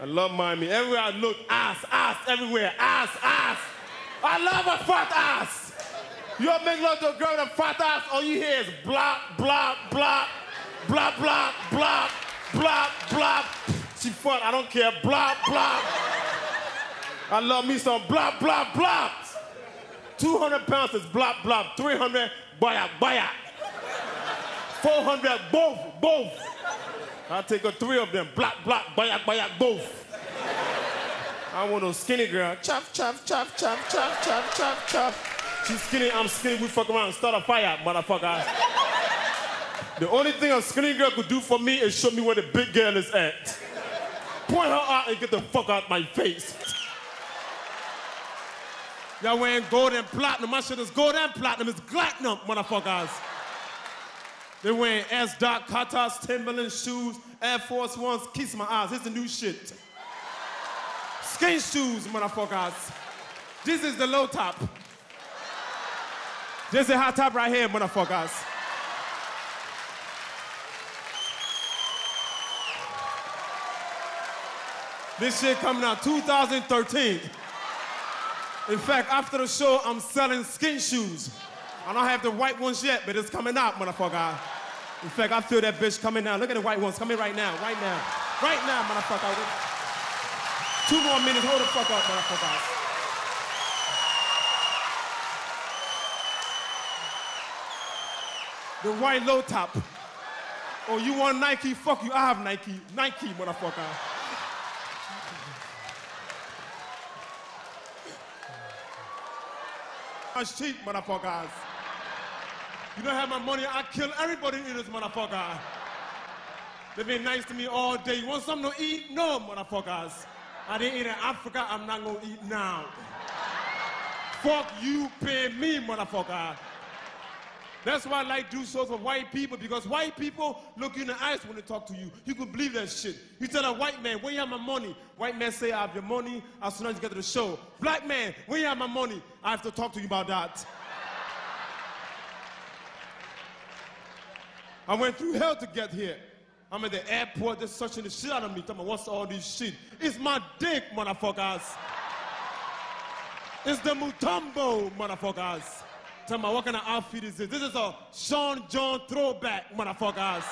I love Miami. Everywhere I look, ass, ass, everywhere, ass, ass. I love a fat ass. You ever make love to a girl with a fat ass? All you hear is blah, blah, blah, blah, blah, blah, blah, blah. She fat, I don't care, blah, blah. I love me some blah, blah, blah. 200 pounds is blah, blah. 300, baya, baya. 400, both, both. I'll take a three of them. Black, black, bayak, bayak, both. I want a skinny girl. Chop, chop, chop, chop, chop, chop, chop, chop. She's skinny, I'm skinny. We fuck around. Start a fire, motherfucker. The only thing a skinny girl could do for me is show me where the big girl is at. Point her out and get the fuck out my face. Y'all wearing gold and platinum. My shit is gold and platinum. It's platinum, motherfuckers. They're wearing S. Dot, Katas, Timberland shoes, Air Force Ones. Kiss my eyes. This is the new shit. Skin shoes, motherfuckers. This is the low top. This is the high top right here, motherfuckers. This shit coming out 2013. In fact, after the show, I'm selling skin shoes. I don't have the white ones yet, but it's coming out, motherfucker. In fact, I feel that bitch coming now. Look at the white ones coming right now, right now. Right now, motherfucker. Two more minutes, hold the fuck up, motherfucker. The white low top. Oh, you want Nike? Fuck you, I have Nike. Nike, motherfucker. That's cheap, motherfuckers. You don't have my money, I kill everybody in this motherfucker. They've been nice to me all day. You want something to eat? No, motherfuckers. I didn't eat in Africa, I'm not gonna eat now. Fuck you, pay me, motherfucker. That's why I like do shows for white people because white people look you in the eyes when they talk to you. You can believe that shit. You tell a white man, where you have my money? White man say, I have your money as soon as you get to the show. Black man, where you have my money? I have to talk to you about that. I went through hell to get here. I'm at the airport, they're searching the shit out of me. Tell me, what's all this shit? It's my dick, motherfuckers. It's the Mutombo, motherfuckers. Tell me, what kind of outfit is this? This is a Sean John throwback, motherfuckers.